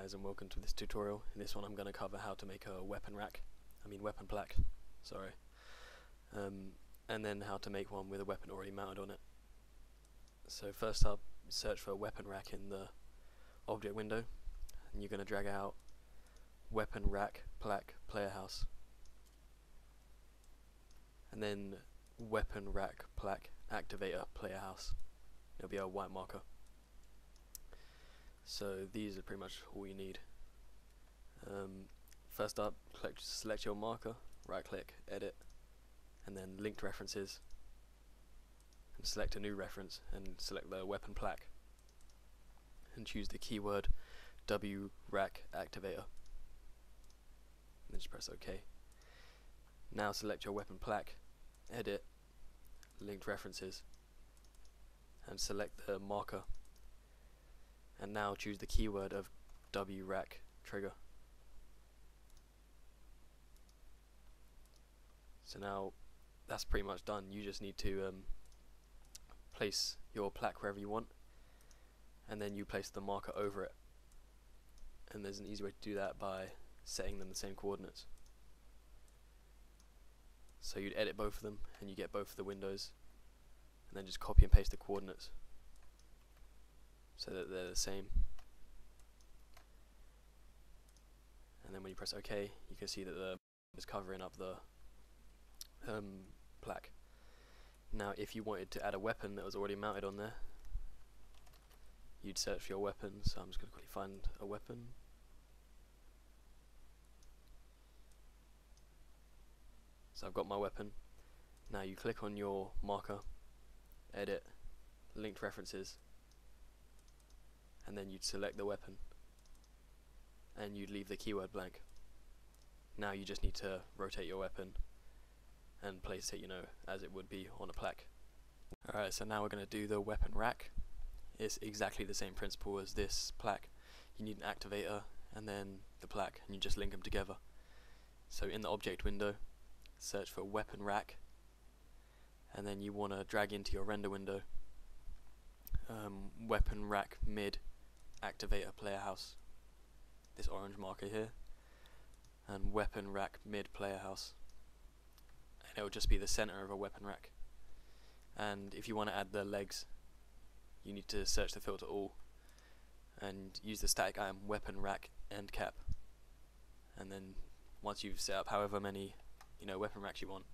guys and welcome to this tutorial. In this one I'm going to cover how to make a weapon rack, I mean weapon plaque, sorry, um, and then how to make one with a weapon already mounted on it. So first up, search for a weapon rack in the object window and you're going to drag out weapon rack plaque player house and then weapon rack plaque activator player house. It'll be a white marker. So these are pretty much all you need. Um, first up, click, select your marker, right click, edit, and then linked references, and select a new reference, and select the weapon plaque, and choose the keyword W rack activator. And then just press OK. Now select your weapon plaque, edit, linked references, and select the marker and now choose the keyword of WRack trigger. So now that's pretty much done. You just need to um, place your plaque wherever you want and then you place the marker over it. And there's an easy way to do that by setting them the same coordinates. So you'd edit both of them and you get both of the windows and then just copy and paste the coordinates so that they're the same. And then when you press OK, you can see that the is covering up the um, plaque. Now, if you wanted to add a weapon that was already mounted on there, you'd search for your weapon. So I'm just going to quickly find a weapon. So I've got my weapon. Now you click on your marker, edit, linked references, and then you'd select the weapon and you'd leave the keyword blank. Now you just need to rotate your weapon and place it, you know, as it would be on a plaque. Alright, so now we're going to do the weapon rack. It's exactly the same principle as this plaque. You need an activator and then the plaque and you just link them together. So in the object window, search for weapon rack and then you want to drag into your render window um, weapon rack mid activator player house this orange marker here. And weapon rack mid player house and it will just be the center of a weapon rack. And if you want to add the legs you need to search the filter all. And use the static item weapon rack end cap. And then once you've set up however many you know weapon racks you want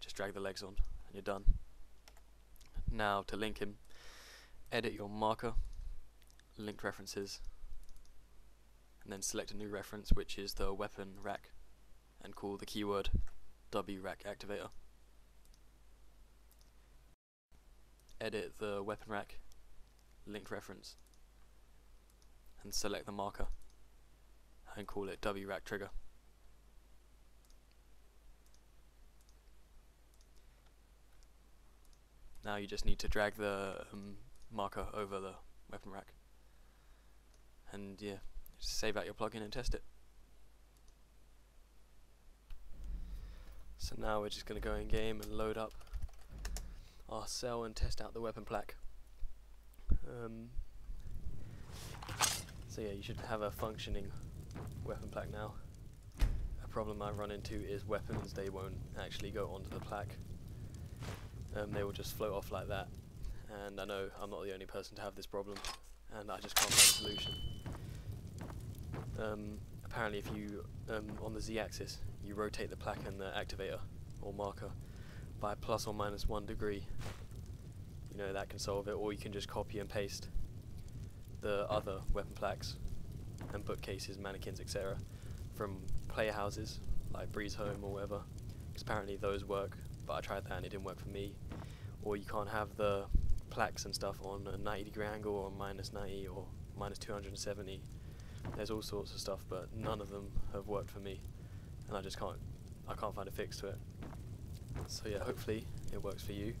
just drag the legs on and you're done. Now to link him edit your marker linked references and then select a new reference which is the weapon rack and call the keyword WRack activator. Edit the weapon rack linked reference and select the marker and call it WRack trigger. Now you just need to drag the um, marker over the weapon rack and yeah, just save out your plugin and test it. So now we're just going to go in game and load up our cell and test out the weapon plaque. Um, so yeah, you should have a functioning weapon plaque now. A problem I run into is weapons, they won't actually go onto the plaque. Um, they will just float off like that. And I know I'm not the only person to have this problem, and I just can't find a solution. Um, apparently if you, um, on the z-axis, you rotate the plaque and the activator, or marker, by plus or minus one degree, you know, that can solve it, or you can just copy and paste the other weapon plaques and bookcases, mannequins, etc. from player houses, like Breezehome or whatever, because apparently those work, but I tried that and it didn't work for me. Or you can't have the plaques and stuff on a 90 degree angle or minus 90 or minus 270 there's all sorts of stuff, but none of them have worked for me, and I just can't, I can't find a fix to it. So yeah, hopefully it works for you.